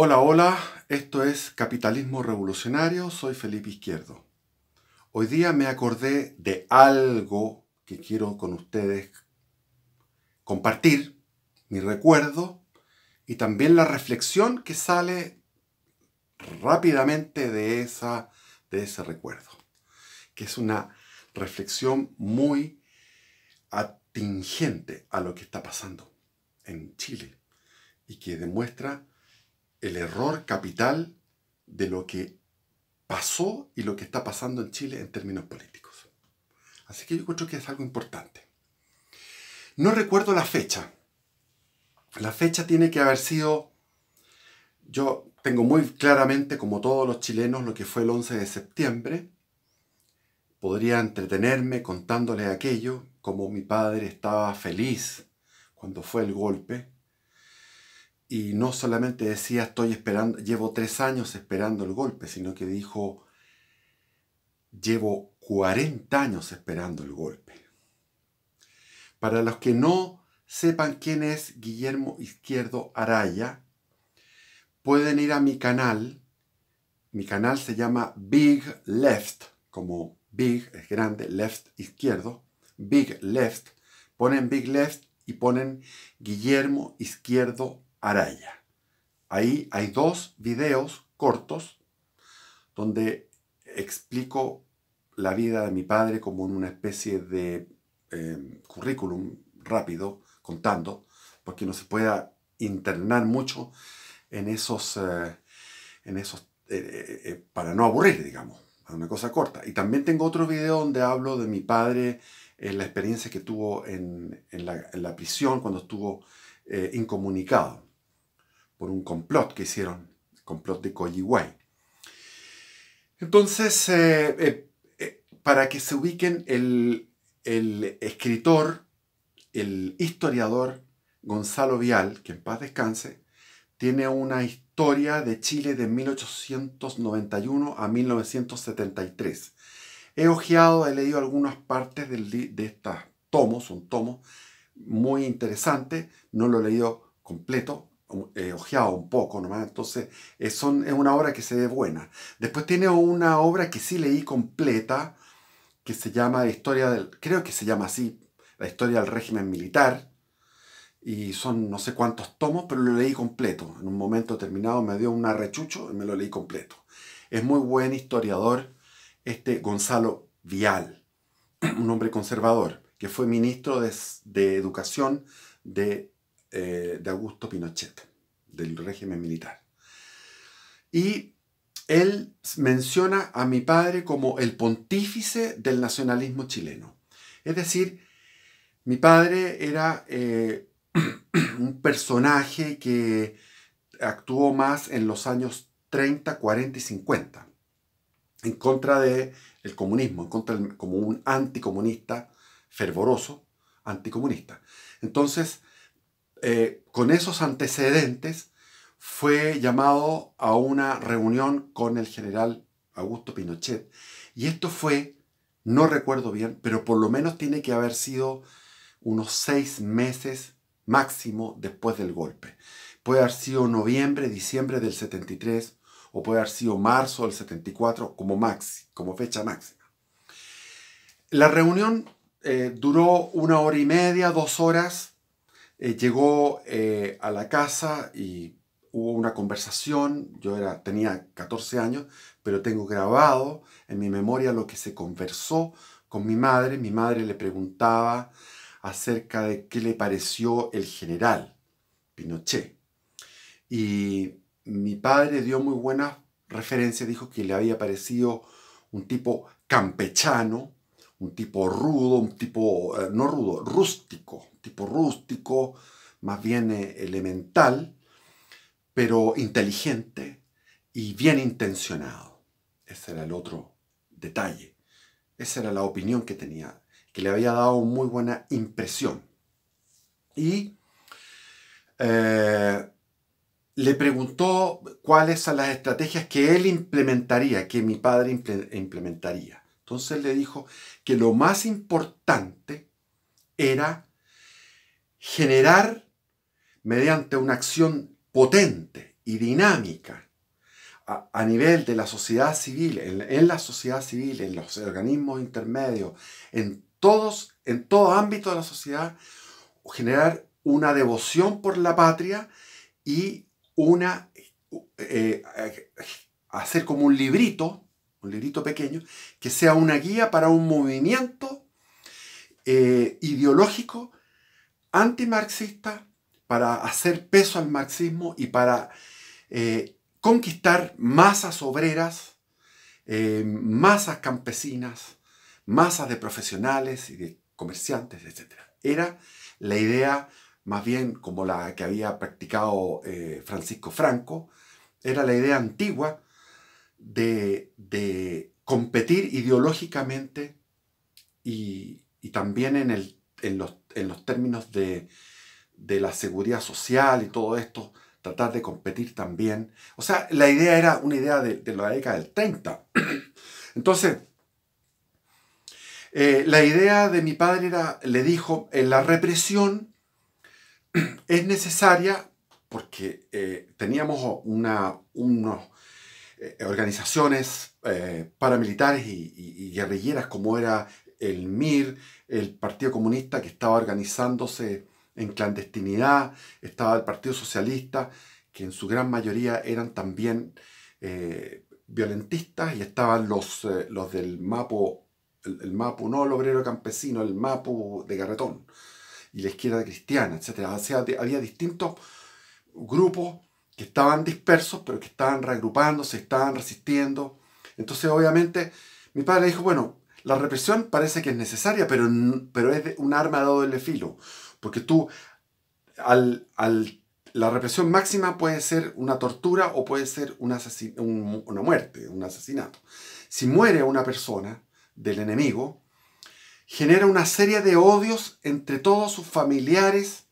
Hola, hola, esto es Capitalismo Revolucionario, soy Felipe Izquierdo. Hoy día me acordé de algo que quiero con ustedes compartir, mi recuerdo y también la reflexión que sale rápidamente de, esa, de ese recuerdo, que es una reflexión muy atingente a lo que está pasando en Chile y que demuestra el error capital de lo que pasó y lo que está pasando en Chile en términos políticos. Así que yo creo que es algo importante. No recuerdo la fecha. La fecha tiene que haber sido, yo tengo muy claramente, como todos los chilenos, lo que fue el 11 de septiembre. Podría entretenerme contándole aquello, como mi padre estaba feliz cuando fue el golpe, y no solamente decía estoy esperando, llevo tres años esperando el golpe, sino que dijo llevo 40 años esperando el golpe. Para los que no sepan quién es Guillermo Izquierdo Araya, pueden ir a mi canal. Mi canal se llama Big Left, como Big es grande, Left izquierdo, Big Left. Ponen Big Left y ponen Guillermo Izquierdo Araya. Ahí hay dos videos cortos donde explico la vida de mi padre como en una especie de em, currículum rápido, contando, porque no se pueda internar mucho en esos, eh, en esos eh, eh, para no aburrir, digamos, una cosa corta. Y también tengo otro video donde hablo de mi padre, la experiencia que tuvo en, la, prisión cuando estuvo incomunicado por un complot que hicieron, el complot de Coyihuay. Entonces, eh, eh, eh, para que se ubiquen, el, el, escritor, el historiador Gonzalo Vial, que en paz descanse, tiene una historia de Chile de 1891 a 1973. He ojeado, he leído algunas partes de estos tomos, un tomo muy interesante, no lo he leído completo, eh, ojeado un poco nomás, entonces es, son, es una obra que se ve buena. Después tiene una obra que sí leí completa, que se llama Historia del, creo que se llama así, la historia del régimen militar, y son no sé cuántos tomos, pero lo leí completo. En un momento determinado me dio un arrechucho y me lo leí completo. Es muy buen historiador este Gonzalo Vial, un hombre conservador, que fue ministro de, de Educación de eh, de Augusto Pinochet, del régimen militar. Y él menciona a mi padre como el pontífice del nacionalismo chileno. Es decir, mi padre era eh, un personaje que actuó más en los años 30, 40 y 50 en contra del el comunismo, en contra como un anticomunista fervoroso, anticomunista. Entonces, eh, con esos antecedentes, fue llamado a una reunión con el general Augusto Pinochet. Y esto fue, no recuerdo bien, pero por lo menos tiene que haber sido unos seis meses máximo después del golpe. Puede haber sido noviembre, diciembre del 73, o puede haber sido marzo del 74 como, como fecha máxima. La reunión eh, duró una hora y media, dos horas, eh, llegó eh, a la casa y hubo una conversación, yo era, tenía 14 años, pero tengo grabado en mi memoria lo que se conversó con mi madre. Mi madre le preguntaba acerca de qué le pareció el general Pinochet. Y mi padre dio muy buenas referencias, dijo que le había parecido un tipo campechano, un tipo rudo, un tipo, eh, no rudo, rústico, tipo rústico, más bien eh, elemental, pero inteligente y bien intencionado. Ese era el otro detalle. Esa era la opinión que tenía, que le había dado muy buena impresión. Y eh, le preguntó cuáles son las estrategias que él implementaría, que mi padre implementaría. Entonces le dijo que lo más importante era generar, mediante una acción potente y dinámica a, nivel de la sociedad civil, en, la sociedad civil, en los organismos intermedios, en todos, en todo ámbito de la sociedad, generar una devoción por la patria y una eh, hacer como un librito, un librito pequeño, que sea una guía para un movimiento eh, ideológico antimarxista para hacer peso al marxismo y para eh, conquistar masas obreras, eh, masas campesinas, masas de profesionales y de comerciantes, etc. Era la idea más bien como la que había practicado eh, Francisco Franco, era la idea antigua de, competir ideológicamente y, también en, el, en, los, en los términos de, de la seguridad social y todo esto, tratar de competir también. O sea, la idea era una idea de, la década del 30. Entonces, eh, la idea de mi padre era, le dijo, en la represión es necesaria porque eh, teníamos una, unas eh, organizaciones paramilitares y, guerrilleras como era el MIR, el Partido Comunista que estaba organizándose en clandestinidad, estaba el Partido Socialista, que en su gran mayoría eran también eh, violentistas, y estaban los, eh, los del MAPO, el, MAPO, no el obrero campesino, el MAPO de Garretón, y la izquierda cristiana, etc. O sea, había distintos grupos que estaban dispersos, pero que estaban reagrupándose, estaban resistiendo. Entonces, obviamente, mi padre dijo, bueno, la represión parece que es necesaria, pero, pero es un arma de doble filo porque tú, al, la represión máxima puede ser una tortura o puede ser una muerte, un asesinato. Si muere una persona del enemigo, genera una serie de odios entre todos sus familiares,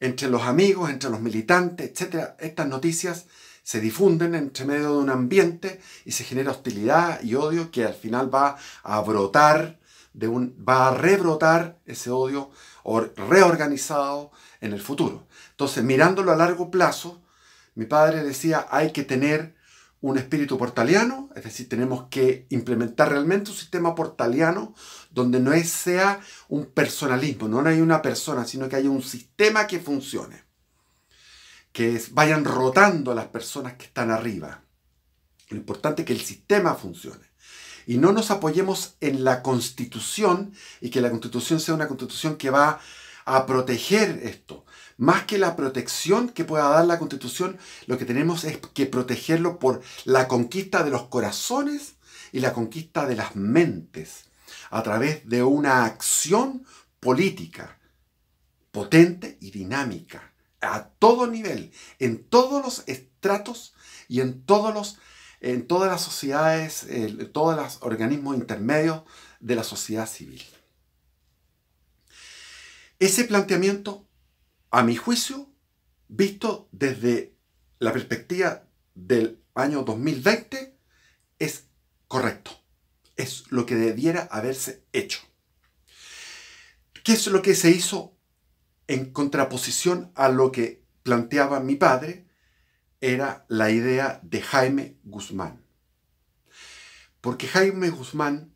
entre los amigos, entre los militantes, etc. Estas noticias se difunden entre medio de un ambiente y se genera hostilidad y odio que al final va a brotar, de un, va a rebrotar ese odio reorganizado en el futuro. Entonces, mirándolo a largo plazo, mi padre decía, hay que tener un espíritu portaliano, es decir, tenemos que implementar realmente un sistema portaliano donde no sea un personalismo, no hay una persona, sino que haya un sistema que funcione, que vayan rotando las personas que están arriba. Lo importante es que el sistema funcione y no nos apoyemos en la constitución y que la constitución sea una constitución que va a proteger esto. Más que la protección que pueda dar la constitución, lo que tenemos es que protegerlo por la conquista de los corazones y la conquista de las mentes a través de una acción política potente y dinámica a todo nivel, en todos los estratos y en todos los en todas las sociedades, en todos los organismos intermedios de la sociedad civil. Ese planteamiento, a mi juicio, visto desde la perspectiva del año 2020, es correcto. Es lo que debiera haberse hecho. ¿Qué es lo que se hizo en contraposición a lo que planteaba mi padre era la idea de Jaime Guzmán. Porque Jaime Guzmán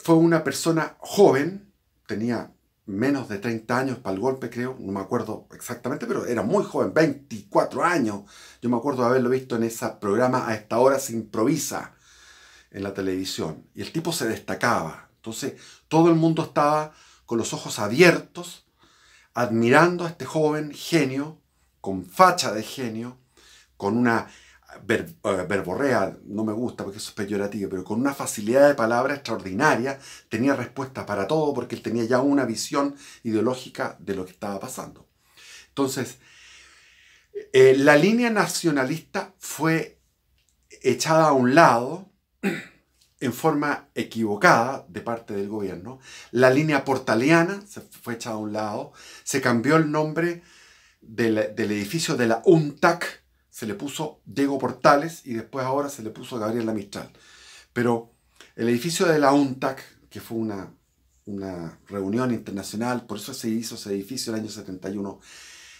fue una persona joven, tenía menos de 30 años para el golpe, creo, no me acuerdo exactamente, pero era muy joven, 24 años. Yo me acuerdo de haberlo visto en ese programa A esta hora se improvisa en la televisión. Y el tipo se destacaba. Entonces todo el mundo estaba con los ojos abiertos, admirando a este joven genio, con facha de genio, con una eh, verborrea, no me gusta porque eso es peyorativo, pero con una facilidad de palabra extraordinaria, tenía respuesta para todo porque él tenía ya una visión ideológica de lo que estaba pasando. Entonces, eh, la línea nacionalista fue echada a un lado en forma equivocada de parte del gobierno. La línea portaliana se fue echada a un lado. Se cambió el nombre del, del edificio de la UNTAC se le puso Diego Portales y después ahora se le puso Gabriela Mistral. Pero el edificio de la UNTAC, que fue una, una reunión internacional, por eso se hizo ese edificio en el año 71,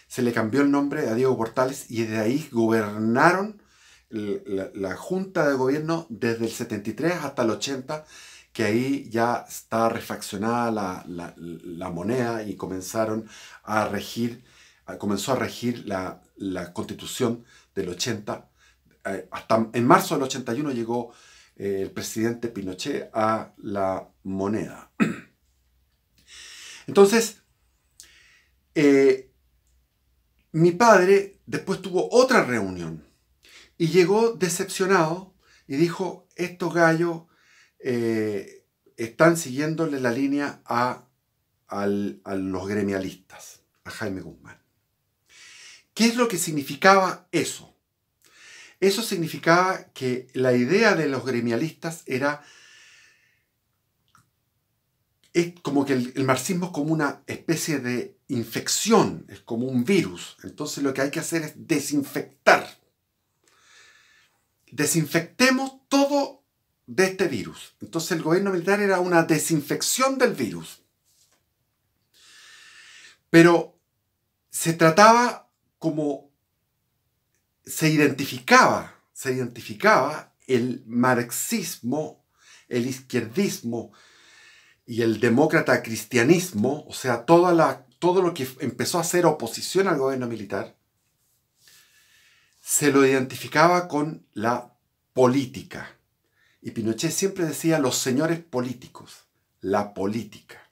se le cambió el nombre a Diego Portales y desde ahí gobernaron la, Junta de Gobierno desde el 73 hasta el 80, que ahí ya está refaccionada la, moneda y comenzaron a regir, comenzó a regir la, constitución del 80. Eh, hasta en marzo del 81 llegó eh, el presidente Pinochet a la moneda. Entonces, eh, mi padre después tuvo otra reunión y llegó decepcionado y dijo, estos gallos eh, están siguiéndole la línea a, a los gremialistas, a Jaime Guzmán. ¿Qué es lo que significaba eso? Eso significaba que la idea de los gremialistas era es como que el, marxismo es como una especie de infección, es como un virus. Entonces lo que hay que hacer es desinfectar. Desinfectemos todo de este virus. Entonces el gobierno militar era una desinfección del virus. Pero se trataba como se identificaba, se identificaba el marxismo, el izquierdismo, y el demócrata cristianismo, o sea, toda la, todo lo que empezó a ser oposición al gobierno militar, se lo identificaba con la política. Y Pinochet siempre decía los señores políticos, la política.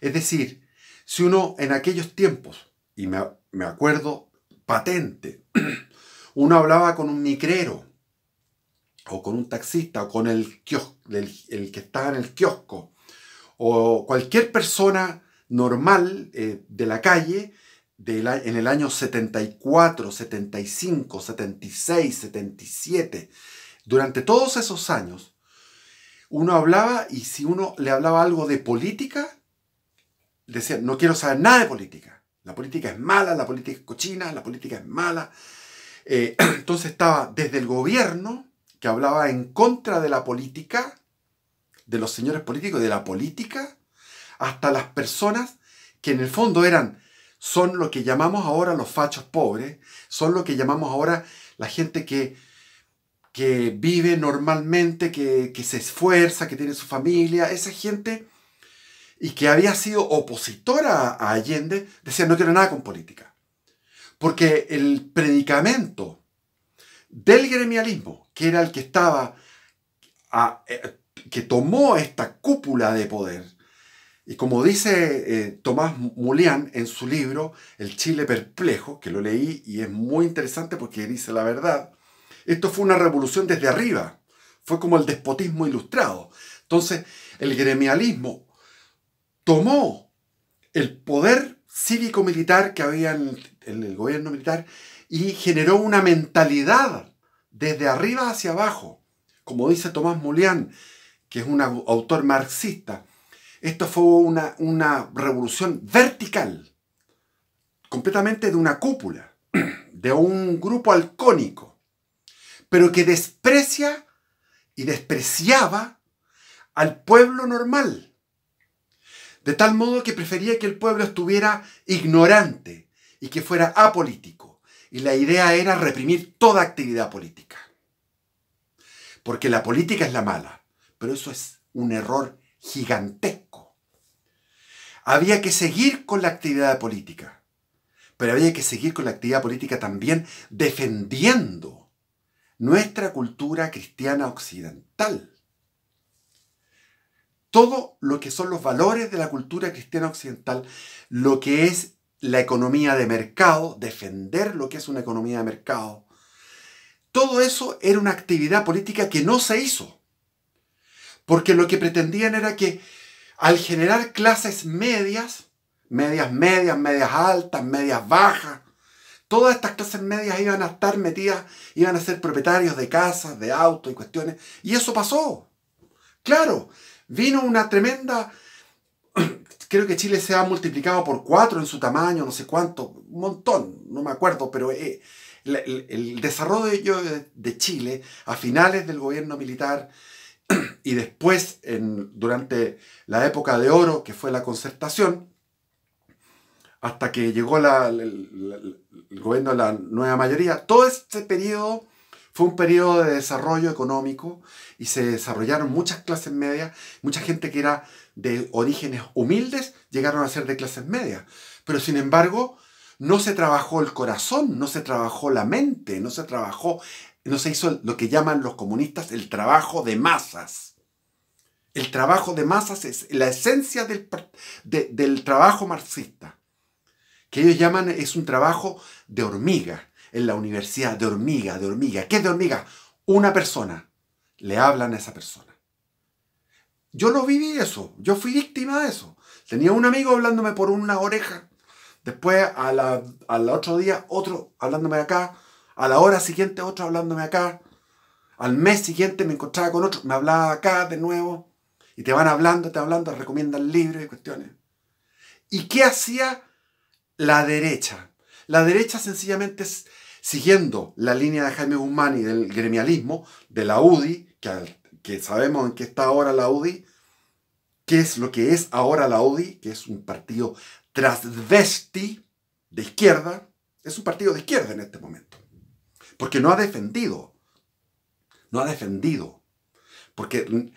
Es decir, si uno en aquellos tiempos, y me, me acuerdo patente, uno hablaba con un micrero, o con un taxista, o con el, kiosco, el que estaba en el kiosco, o cualquier persona normal eh, de la calle en el año 74, 75, 76, 77, durante todos esos años, uno hablaba y si uno le hablaba algo de política, decía, no quiero saber nada de política. La política es mala, la política es cochina, la política es mala. Eh, entonces estaba desde el gobierno, que hablaba en contra de la política, de los señores políticos, de la política, hasta las personas que en el fondo eran, son lo que llamamos ahora los fachos pobres, son lo que llamamos ahora la gente que, que vive normalmente, que, se esfuerza, que tiene su familia, esa gente y que había sido opositora a Allende, decía no quiero nada con política. Porque el predicamento del gremialismo, que era el que estaba eh, que tomó esta cúpula de poder. Y como dice eh, Tomás Mulián en su libro El Chile Perplejo, que lo leí y es muy interesante porque dice la verdad, esto fue una revolución desde arriba, fue como el despotismo ilustrado. Entonces, el gremialismo tomó el poder cívico-militar que había en el gobierno militar y generó una mentalidad desde arriba hacia abajo. Como dice Tomás Mulián, que es un autor marxista, esto fue una, una revolución vertical, completamente de una cúpula, de un grupo halcónico, pero que desprecia y despreciaba al pueblo normal, de tal modo que prefería que el pueblo estuviera ignorante y que fuera apolítico. Y la idea era reprimir toda actividad política. Porque la política es la mala pero eso es un error gigantesco. Había que seguir con la actividad política, pero había que seguir con la actividad política también defendiendo nuestra cultura cristiana occidental. Todo lo que son los valores de la cultura cristiana occidental, lo que es la economía de mercado, defender lo que es una economía de mercado, todo eso era una actividad política que no se hizo. Porque lo que pretendían era que al generar clases medias, medias medias, medias altas, medias bajas, todas estas clases medias iban a estar metidas, iban a ser propietarios de casas, de autos y cuestiones. Y eso pasó. Claro, vino una tremenda... Creo que Chile se ha multiplicado por cuatro en su tamaño, no sé cuánto, un montón, no me acuerdo, pero eh, el, desarrollo de Chile a finales del gobierno militar y después, durante la época de oro, que fue la concertación, hasta que llegó el, gobierno de la nueva mayoría. Todo este periodo fue un periodo de desarrollo económico y se desarrollaron muchas clases medias, mucha gente que era de orígenes humildes llegaron a ser de clases medias. Pero sin embargo, no se trabajó el corazón, no se trabajó la mente, no se trabajó, no se hizo lo que llaman los comunistas el trabajo de masas. El trabajo de masas es la esencia del, del trabajo marxista, que ellos llaman es un trabajo de hormiga, en la universidad, de hormiga, de hormiga. ¿Qué es de hormiga? Una persona. Le hablan a esa persona. Yo no viví eso, yo fui víctima de eso. Tenía un amigo hablándome por una oreja, después al otro día otro hablándome acá, a la hora siguiente otro hablándome acá, al mes siguiente me encontraba con otro, me hablaba acá de nuevo, y te van hablando, te hablando, recomiendan libros y cuestiones. ¿Y qué hacía la derecha? La derecha sencillamente siguiendo la línea de Jaime Guzmán y del gremialismo, de la UDI, que, que sabemos en qué está ahora la UDI, qué es lo que es ahora la UDI, que es un partido transvesti de izquierda, es un partido de izquierda en este momento. Porque no ha defendido, no ha defendido, porque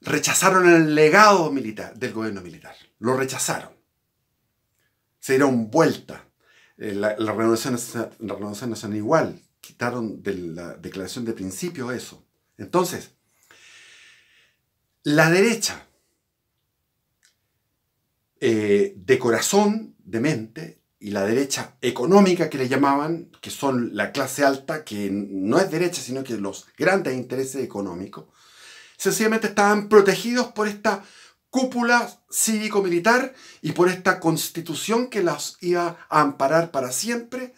rechazaron el legado militar del gobierno militar, lo rechazaron. Se dieron vuelta. Eh, la, renovación, la igual, quitaron de la declaración de principio eso. Entonces, la derecha, eh, de corazón, de mente, y la derecha económica que le llamaban, que son la clase alta, que no es derecha, sino que los grandes intereses económicos, sencillamente estaban protegidos por esta cúpula cívico-militar y por esta constitución que las iba a amparar para siempre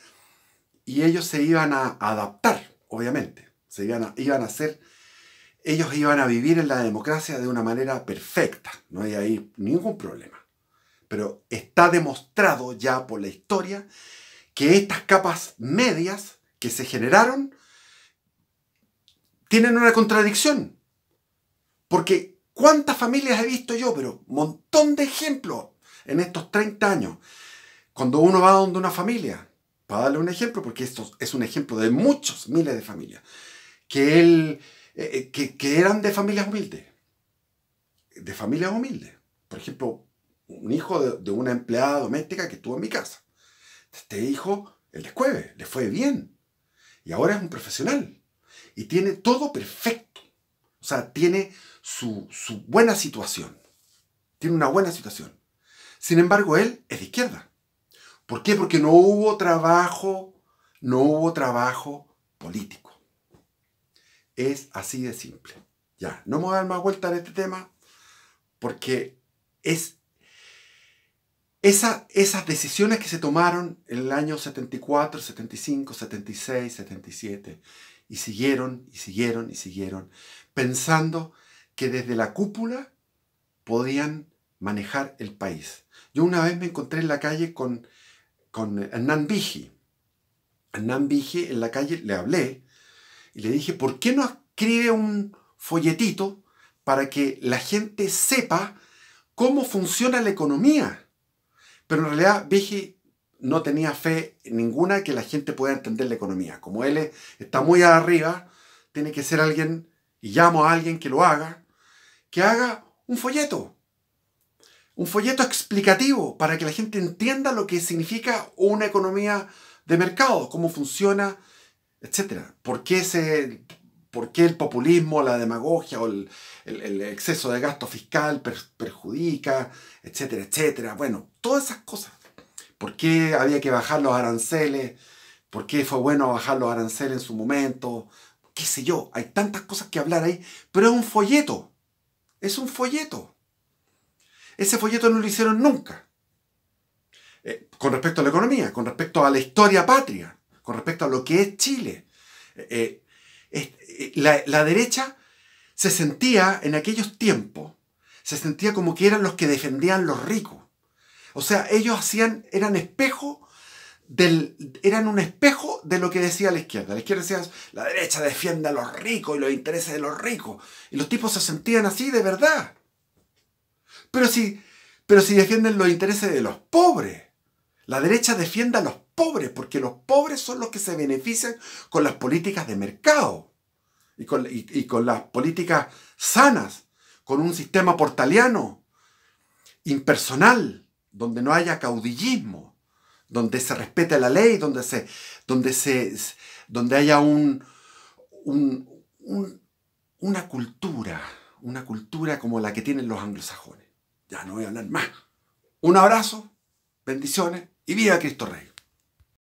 y ellos se iban a adaptar, obviamente, se iban iban a ser, ellos iban a vivir en la democracia de una manera perfecta, no hay ahí ningún problema. Pero está demostrado ya por la historia que estas capas medias que se generaron tienen una contradicción. Porque ¿Cuántas familias he visto yo? Pero montón de ejemplos en estos 30 años. Cuando uno va donde una familia, para darle un ejemplo, porque esto es un ejemplo de muchos miles de familias, que, él, eh, eh, que, eran de familias humildes. De familias humildes. Por ejemplo, un hijo de, una empleada doméstica que estuvo en mi casa. Este hijo, el descueve, le fue bien. Y ahora es un profesional. Y tiene todo perfecto. O sea, tiene su, buena situación. Tiene una buena situación. Sin embargo, él es de izquierda. ¿Por qué? Porque no hubo trabajo, no hubo trabajo político. Es así de simple. Ya, no me voy a dar más vuelta en este tema porque es esa, esas decisiones que se tomaron en el año 74, 75, 76, 77 y siguieron y siguieron y siguieron pensando que desde la cúpula podían manejar el país. Yo una vez me encontré en la calle con, con Hernán Vigi. Hernán Vigi en la calle le hablé y le dije, ¿por qué no escribe un folletito para que la gente sepa cómo funciona la economía? Pero en realidad Vigi no tenía fe ninguna que la gente pueda entender la economía. Como él está muy arriba, tiene que ser alguien, y llamo a alguien que lo haga, que haga un folleto. Un folleto explicativo para que la gente entienda lo que significa una economía de mercado, cómo funciona, etc. ¿Por qué, por qué el populismo, la demagogia o el, exceso de gasto fiscal perjudica, etcétera, etcétera? Bueno, todas esas cosas. ¿Por qué había que bajar los aranceles? ¿Por qué fue bueno bajar los aranceles en su momento? ¿Qué sé yo? Hay tantas cosas que hablar ahí, pero es un folleto. Es un folleto. Ese folleto no lo hicieron nunca. Eh, con respecto a la economía, con respecto a la historia patria, con respecto a lo que es Chile. Eh, eh, la, la derecha se sentía en aquellos tiempos, se sentía como que eran los que defendían los ricos. O sea, ellos hacían, eran espejo eran un espejo de lo que decía la izquierda. La izquierda decía, la derecha defiende a los ricos y los intereses de los ricos. Y los tipos se sentían así de verdad. Pero si, pero si defienden los intereses de los pobres, La derecha defiende a los pobres porque los pobres son los que se benefician con las políticas de mercado y con, y con las políticas sanas, con un sistema portaliano, impersonal, donde no haya caudillismo, donde se respete la ley, donde, se, donde, se, donde haya un, una cultura, una cultura como la que tienen los anglosajones. Ya no voy a hablar más. Un abrazo, bendiciones y viva Cristo Rey.